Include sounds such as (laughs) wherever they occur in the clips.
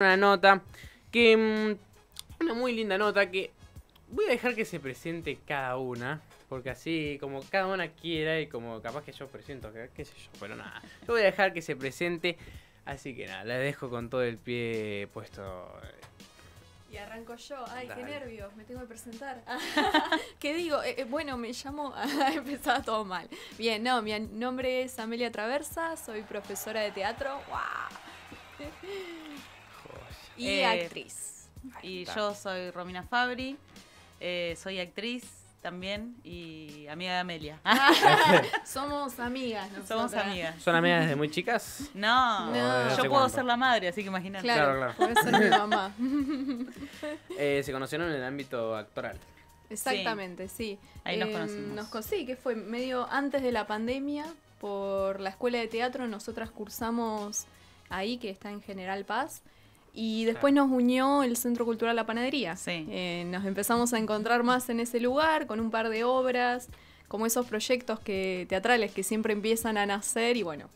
una nota que... mm, Una muy linda nota que voy a dejar que se presente cada una. Porque así, como cada una quiera y como capaz que yo presento, qué sé yo, pero nada. Yo voy a dejar que se presente. Así que nada, la dejo con todo el pie puesto. Y arranco yo. Ay, qué nervios, me tengo que presentar. (laughs) ¿Qué digo? Eh, eh, bueno, me llamo. (laughs) Empezaba todo mal. Bien, no, mi nombre es Amelia Traversa, soy profesora de teatro. (laughs) Y Eh, actriz. Y yo soy Romina Fabri, eh, soy actriz también y amiga de Amelia. (laughs) (laughs) Somos amigas, Somos nosotras. amigas. ¿Son amigas desde muy chicas? No, No. yo ¿Hace puedo cuánto? ser la madre, así que imagínate. Claro, Claro, por eso es mi mamá. (laughs) Eh, se conocieron en el ámbito actoral. Exactamente, sí. Ahí nos Em, conocimos. Nos con- sí, que fue medio antes de la pandemia, por la escuela de teatro, nosotras cursamos ahí, que está en General Paz. Y después nos unió el Centro Cultural La Panadería. Sí. Eh, nos empezamos a encontrar más en ese lugar, con un par de obras, como esos proyectos que, teatrales que siempre empiezan a nacer y bueno.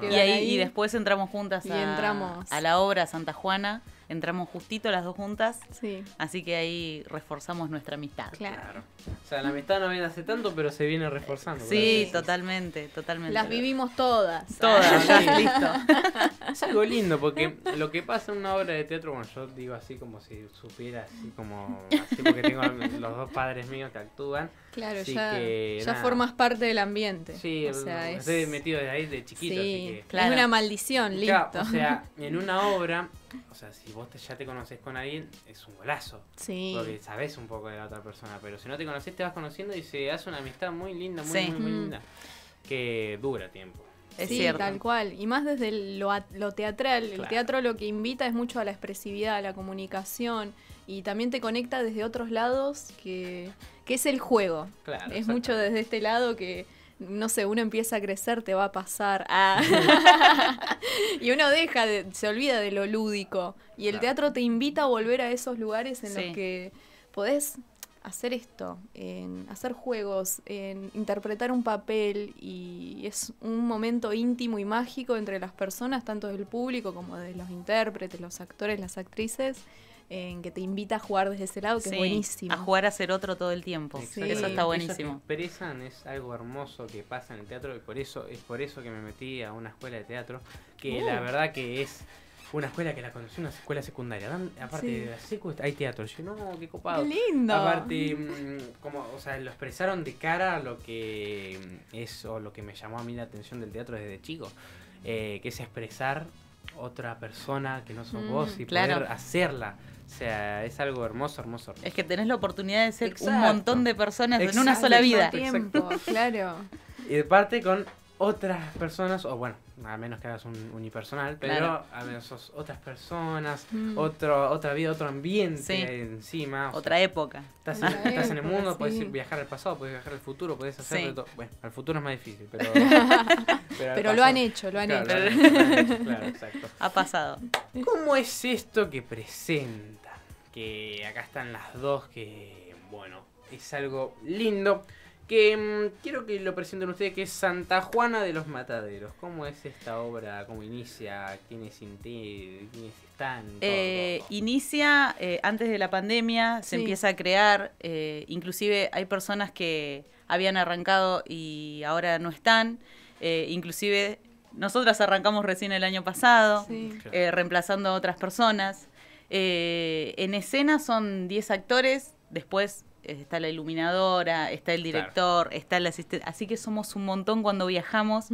Y, ahí, ahí. y después entramos juntas Y a, entramos. a la obra Santa Juana. Entramos justito las dos juntas. Sí, Así que ahí reforzamos nuestra amistad. claro. O sea, la amistad no viene hace tanto, pero se viene reforzando. Sí, totalmente, totalmente. Las vivimos todas. Todas, Ah, sí. (laughs) listo. Es algo lindo porque lo que pasa en una obra de teatro, bueno, yo digo así como si supiera, así como, así porque tengo los dos padres míos que actúan. Claro, Así ya, que, ya formas parte del ambiente. Sí, o sea, es, estoy metido desde ahí de chiquito, sí, así que... Claro. es una maldición, listo. Claro, o sea, en una obra, o sea, si vos te- ya te conoces con alguien, es un golazo. sí. Porque sabes un poco de la otra persona, pero si no te conoces, te vas conociendo y se hace una amistad muy linda, muy, Sí. muy, muy Mm. linda. Que dura tiempo. Es sí, cierto. tal cual. Y más desde lo, teatral. El teatro lo que invita es mucho a la expresividad, a la comunicación. Y también te conecta desde otros lados, que, que es el juego. Claro. es mucho desde este lado que, no sé, uno empieza a crecer, te va a pasar. Ah. (laughs) y uno deja, de, se olvida de lo lúdico. Y el Claro. teatro te invita a volver a esos lugares en Sí. los que podés hacer esto, en hacer juegos, en interpretar un papel y es un momento íntimo y mágico entre las personas, tanto del público como de los intérpretes, los actores, las actrices, en que te invita a jugar desde ese lado, que Sí, es buenísimo. A jugar a ser otro todo el tiempo. Sí. Eso está buenísimo. expresan es algo hermoso que pasa en el teatro y por eso es por eso que me metí a una escuela de teatro que Uh. la verdad que es una escuela que la conocí una escuela secundaria Dan- aparte Sí. de la secu hay teatro yo no qué copado ¡Qué lindo! aparte mm, como o sea lo expresaron de cara a lo que mm, es o lo que me llamó a mí la atención del teatro desde chico eh, que es expresar otra persona que no sos Mm, vos y claro. poder hacerla o sea es algo hermoso hermoso, hermoso. Es que tenés la oportunidad de ser Exacto. un montón de personas en una sola vida. exacto. tiempo, claro. Y de parte con otras personas, o bueno, a menos que hagas un unipersonal, pero Claro. a menos sos otras personas, Mm. otro, otra vida, otro ambiente Sí. encima. sea, Otra época. estás, en, estás en el mundo, sí. puedes ir- viajar al pasado, puedes viajar al futuro, puedes hacer Sí. de todo. Bueno, al futuro es más difícil, pero. (laughs) pero, lo han hecho, lo han Claro, hecho. lo han hecho, lo han hecho, claro, exacto. (laughs) Ha pasado. ¿Cómo es esto que presentan? Que acá están las dos, que bueno, es algo lindo. Que mm, quiero que lo presenten ustedes, que es Santa Juana de los Mataderos. ¿Cómo es esta obra? ¿Cómo inicia? ¿Quiénes, quiénes están? Todo, Eh, todo. inicia eh, antes de la pandemia, se empieza a crear, eh, inclusive hay personas que habían arrancado y ahora no están, eh, inclusive nosotras arrancamos recién el año pasado, Sí. eh, reemplazando a otras personas. Eh, en escena son 10 actores, después está la iluminadora, está el director, está el asistente, así que somos un montón cuando viajamos,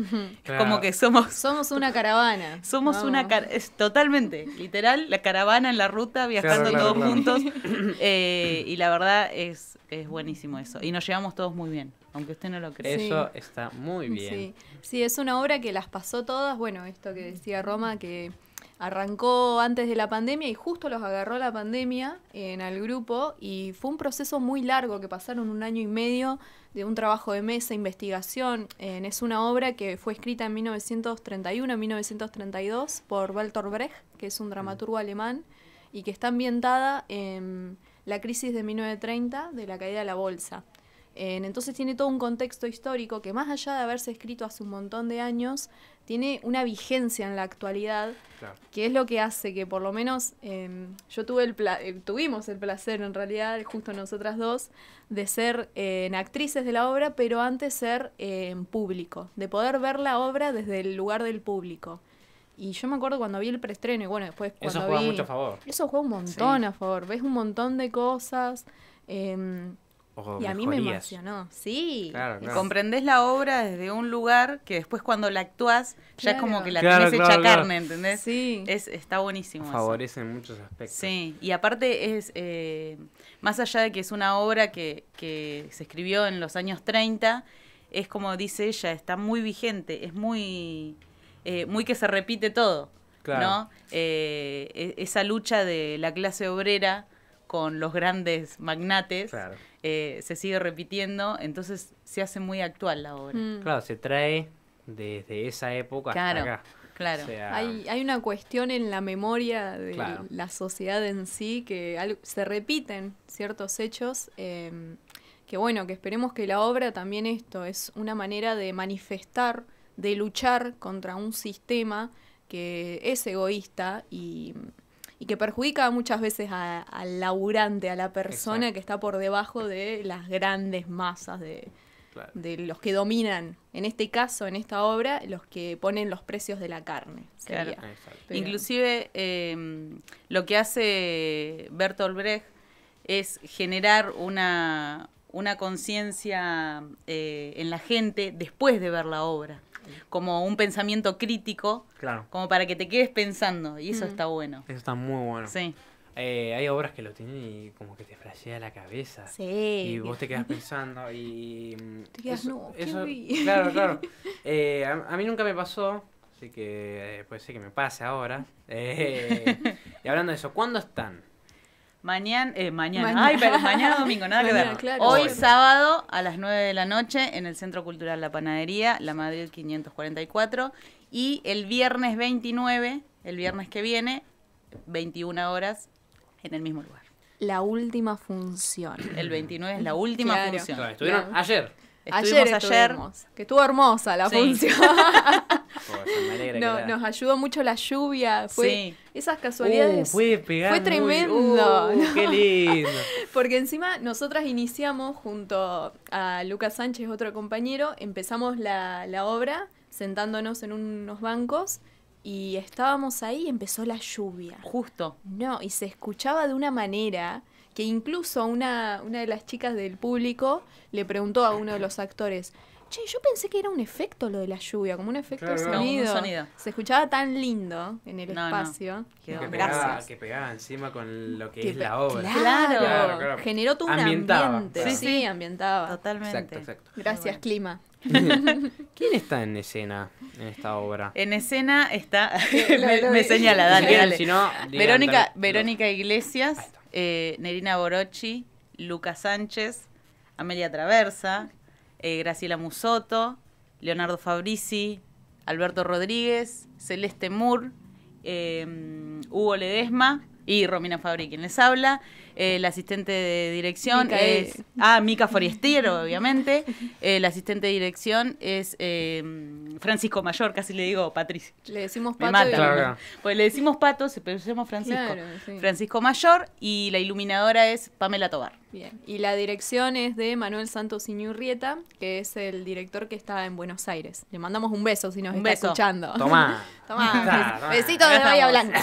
Claro. como que somos Somos una caravana. somos Vamos. una car es totalmente, literal, la caravana en la ruta, viajando claro, todos claro. juntos. (laughs) Eh, y la verdad es, es buenísimo eso. Y nos llevamos todos muy bien, aunque usted no lo crea. Sí. Eso está muy bien. Sí. sí, es una obra que las pasó todas. Bueno, esto que decía Roma, que arrancó antes de la pandemia y justo los agarró la pandemia en el grupo y fue un proceso muy largo que pasaron un año y medio de un trabajo de mesa, investigación. Es una obra que fue escrita en 1931, en 1932 por Bertolt Brecht, que es un dramaturgo alemán y que está ambientada en la crisis de 1930 de la caída de la bolsa. Entonces tiene todo un contexto histórico que más allá de haberse escrito hace un montón de años, tiene una vigencia en la actualidad, Claro. que es lo que hace que por lo menos eh, yo tuve el pla- eh, tuvimos el placer en realidad, justo nosotras dos, de ser eh, actrices de la obra, pero antes ser eh, en público, de poder ver la obra desde el lugar del público. Y yo me acuerdo cuando vi el preestreno y bueno, después cuando Eso juega vi... mucho a favor. Eso juega un montón a favor, ves un montón de cosas. eh, O y a mí me emocionó. Sí. Claro, claro. Comprendés la obra desde un lugar que después cuando la actúas ya es como que la Claro, tenés claro, hecha claro. carne, ¿entendés? Sí. Es, está buenísimo. eso. Favorece en muchos aspectos. Sí, y aparte es, eh, más allá de que es una obra que, que se escribió en los años 30, es como dice ella, está muy vigente, es muy, eh, muy que se repite todo, Claro. ¿no? Eh, e- esa lucha de la clase obrera con los grandes magnates Claro. eh, se sigue repitiendo, entonces se hace muy actual la obra. Mm. Claro, se trae desde esa época Claro, hasta acá. claro. O sea, Hay, hay una cuestión en la memoria de Claro. la sociedad en sí que al- se repiten ciertos hechos. eh, que bueno, que esperemos que la obra también esto es una manera de manifestar, de luchar contra un sistema que es egoísta y, y que perjudica muchas veces a- al laburante, a la persona Exacto. que está por debajo de las grandes masas de, claro. de los que dominan, en este caso, en esta obra, los que ponen los precios de la carne. Claro. sería. Exacto. Pero- Inclusive eh, lo que hace Bertolt Brecht es generar una, una conciencia eh, en la gente después de ver la obra, como un pensamiento crítico, Claro. como para que te quedes pensando, y eso Mm. está bueno. Eso está muy bueno. Sí, Eh, hay obras que lo tienen y como que te flashea la cabeza. Sí. Y vos te quedas pensando y... mm, Te quedas, "No, ¿qué vi?" Claro, claro. (laughs) Eh, a, a mí nunca me pasó, así que eh, puede ser que me pase ahora. (laughs) Eh, y hablando de eso, ¿cuándo están? Mañana, eh, mañana, Mañana. ay, pero mañana domingo, nada que ver. claro. Hoy Bueno. sábado a las 9 de la noche en el Centro Cultural La Panadería, La Madrid 544. Y el viernes 29, el viernes que viene, 21 horas en el mismo lugar. La última función. El 29 es la última Claro. función. Claro, ¿Estuvieron Claro. ayer? Estuvimos ayer estuvimos, que estuvo hermosa la Sí. función. (laughs) Me alegra que No- nos ayudó mucho la lluvia. Fue Sí. esas casualidades. Uh, fue, pegar fue muy- tremendo, Uh, (laughs) ¿no? ¡Qué lindo! Porque encima nosotras iniciamos junto a Lucas Sánchez, otro compañero, empezamos la, la obra sentándonos en unos bancos y estábamos ahí y empezó la lluvia. Justo. No, y se escuchaba de una manera que incluso una, una de las chicas del público le preguntó a uno de los actores, che, yo pensé que era un efecto lo de la lluvia, como un efecto de. No, un sonido. Se escuchaba tan lindo en el No, no. espacio. Quedó. Que No, pegaba, Gracias. que pegaba encima con lo que, Que es la obra. Claro, Claro, generó todo un Ambientaba, ambiente. claro. Sí, Sí, ambientaba. Totalmente. Exacto, exacto. Gracias, clima. (laughs) ¿Quién está en escena en esta obra? En escena está. (laughs) (laughs) Me, señala, dale, quieren, dale. si no, digan Verónica, Verónica Iglesias, eh, Nerina Borochi, Lucas Sánchez, Amelia Traversa, eh, Graciela Musoto, Leonardo Fabrici, Alberto Rodríguez, Celeste Moore, eh, Hugo Ledesma y Romina Fabri, quien les habla. Eh, el asistente de dirección es. Ah, Mica Forestiero, obviamente. Eh, (laughs) el asistente de dirección es eh, Francisco Mayor, casi le digo Patricio. Le decimos Me pato mata. y- Claro. Pues le decimos Pato, pero se llama Francisco. Claro, sí. Francisco Mayor y la iluminadora es Pamela Tobar. Bien. Y la dirección es de Manuel Santos Iñurrieta, que es el director que está en Buenos Aires. Le mandamos un beso si nos Un está beso. escuchando. Tomá. (laughs) Tomá. Tomá, tomá. Besito de Bahía. (laughs) Blanca.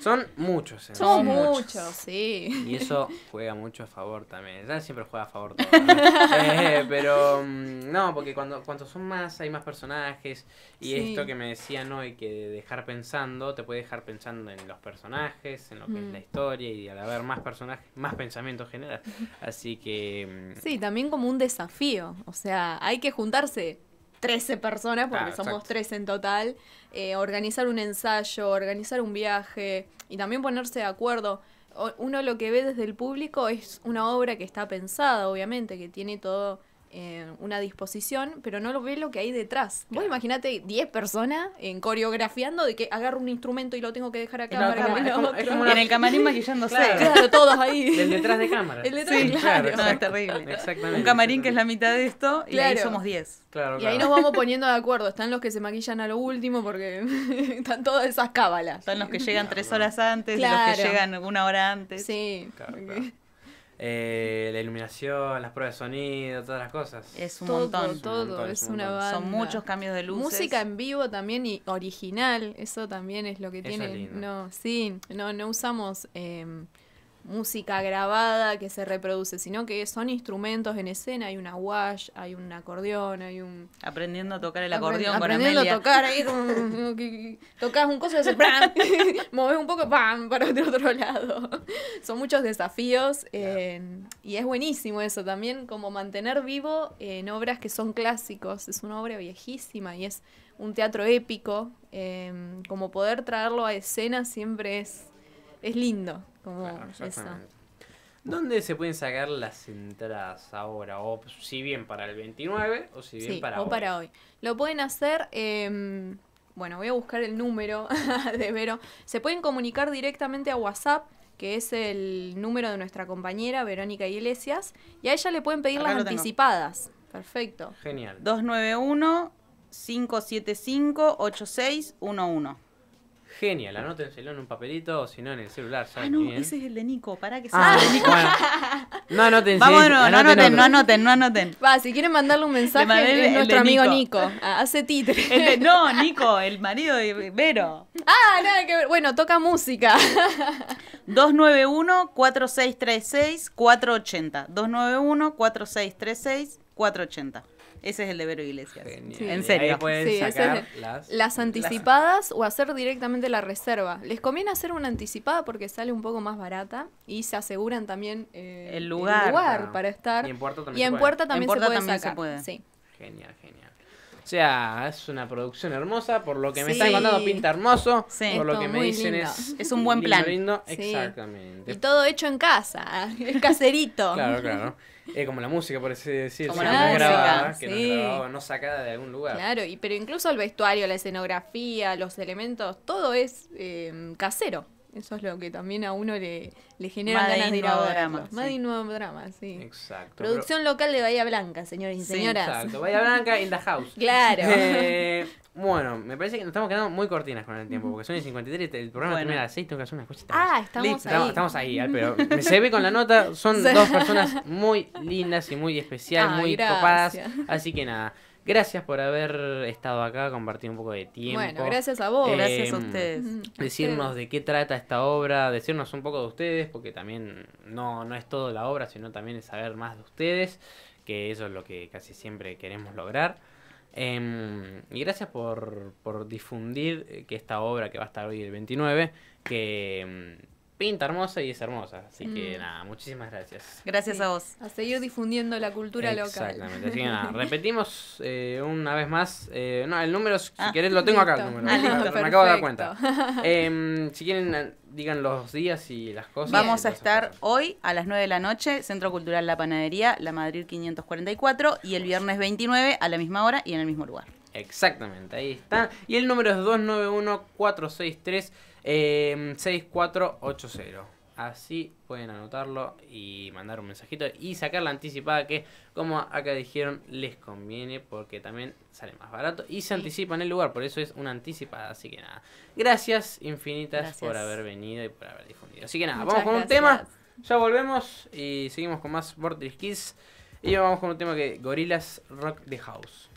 Son muchos. ¿eh? Somos Son muchos, sí. Y eso (laughs) juega mucho a favor también. Ya siempre juega a favor todo. ¿no? (laughs) Eh, pero mm, no, porque cuando, cuando son más, hay más personajes. Y Sí. esto que me decían hoy, que dejar pensando, te puede dejar pensando en los personajes, en lo que es Mm. la historia. Y al haber más personajes, más pensamiento general. (laughs) Así que. mm, Sí, también como un desafío. O sea, hay que juntarse 13 personas, porque somos exacto. 13 en total, eh, organizar un ensayo, organizar un viaje y también ponerse de acuerdo. Uno lo que ve desde el público es una obra que está pensada, obviamente, que tiene todo eh, una disposición, pero no lo ves lo que hay detrás. Vos Claro. imaginate 10 personas en coreografiando de que agarro un instrumento y lo tengo que dejar acá para que es venga como- otro. es como Y en el camarín (laughs) maquillándose. Claro. Claro, todos ahí. (laughs) Del detrás de cámara. El detrás, Sí, claro. No, es terrible. (laughs) Exactamente. Un camarín que es la mitad de esto y ahí Claro. somos 10. Claro, Y ahí claro. nos vamos poniendo de acuerdo. Están los que se maquillan a lo último porque están todas esas cábalas. Son los que llegan tres horas antes y los Claro. que llegan una hora antes. Sí. Claro, claro. Eh, la iluminación, las pruebas de sonido, todas las cosas. Es un Todo, montón. todo, un montón, es es un una montón. banda. Son muchos cambios de luces. Música en vivo también y original, eso también es lo que Eso tiene. No, sí, no, no usamos eh, música grabada que se reproduce, sino que son instrumentos en escena, hay una wash, hay un acordeón, hay un Aprendiendo a tocar el acordeón con aprendiendo a tocar ahí tocas un coso y haces (laughs) moves un poco ¡pam! para el otro lado. Son muchos desafíos eh, y es buenísimo eso también como mantener vivo en obras que son clásicos. Es una obra viejísima y es un teatro épico eh, como poder traerlo a escena siempre es es lindo como Claro, eso. ¿Dónde se pueden sacar las entradas ahora? O si bien para el 29 o si bien Sí, para o hoy. para hoy. Lo pueden hacer, em, bueno, voy a buscar el número (laughs) de Vero. Se pueden comunicar directamente a WhatsApp, que es el número de nuestra compañera Verónica Iglesias, y a ella le pueden pedir Acá las lo tengo. anticipadas. Perfecto. Genial. 291-575-8611. Genial, anótenselo en un papelito o si no en el celular. Ah, ¿saben no, bien? ese es el de Nico. Para que Ah, sea el de Nico. bueno. (laughs) No anoten. Sí, no, no anoten no anoten, no anoten. Va, si quieren mandarle un mensaje, el- es el nuestro amigo Nico. Nico. Ah, hace títere. El de- no, Nico, el marido de Vero. Ah, nada que ver. Bueno, toca música. (laughs) 291-4636-480. 291-4636-480. Ese es el de Vero Iglesias. Sí. En serio. Ahí pueden Sí, sacar es las... Las anticipadas o hacer directamente la reserva. Les conviene hacer una anticipada porque sale un poco más barata y se aseguran también eh, El lugar, claro. para estar. Y en Puerto también Y se puede. Puerta también, En Puerta se, puede también se sacar. puede. Sí. Genial, genial. O sea, es una producción hermosa. Por lo que me Sí. están contando, pinta hermoso. Sí. Por lo que me dicen lindo. es. Es un buen lindo, plan. lindo. Sí. Exactamente. Y todo hecho en casa. (laughs) Es caserito. Claro, claro. Es (laughs) como la música, por así decirlo. Como la música, grabada, que no no sacada de algún lugar. Claro, y, pero incluso el vestuario, la escenografía, los elementos, todo es eh, casero. Eso es lo que también a uno le, le genera ganas de ir a Nuevo verlo. In Nuevo Drama, sí. Exacto. Producción local de Bahía Blanca, señores y Sí, señoras. Exacto. Bahía Blanca in the house. (laughs) Claro. Eh, bueno, me parece que nos estamos quedando muy cortinas con el tiempo, porque son y 53 y el programa Bueno. termina a las 6, tengo que hacer una cosita Ah, estamos Listo, ahí. Estamos, estamos ahí, al pero me se ve con la nota, son (laughs) dos personas muy lindas y muy especiales, Ay, muy gracias. copadas. Así que nada, gracias por haber estado acá, compartir un poco de tiempo. Bueno, gracias a vos. Eh, Gracias a ustedes. Mm, Decirnos ustedes. de qué trata esta obra, decirnos un poco de ustedes, porque también no, no es todo la obra, sino también es saber más de ustedes, que eso es lo que casi siempre queremos lograr. Em, y gracias por, por difundir eh, que esta obra que va a estar hoy el 29, que em, pinta hermosa y es hermosa. Así que Mm. nada, muchísimas gracias. Gracias Sí. a vos. A seguir difundiendo la cultura local. Exactamente. Así que nada, (laughs) repetimos eh, una vez más. eh, no, el número, si Ah, querés, lo tengo acá el número. Ah, listo. me acabo de dar cuenta. (laughs) Em, si quieren, eh, digan los días y las cosas. Vamos a estar cosas. hoy a las 9 de la noche, Centro Cultural La Panadería, La Madrid 544, y el viernes 29 a la misma hora y en el mismo lugar. Exactamente, ahí está. Y el número es 291-463-6480. Así pueden anotarlo y mandar un mensajito y sacar la anticipada que, como acá dijeron, les conviene porque también sale más barato y se Sí. anticipa en el lugar, por eso es una anticipada. Así que nada, gracias infinitas Gracias. por haber venido y por haber difundido. Así que nada, Muchas vamos con un tema, ya volvemos y seguimos con más Vortex Kids. Y vamos con un tema que Gorillaz Rock the House.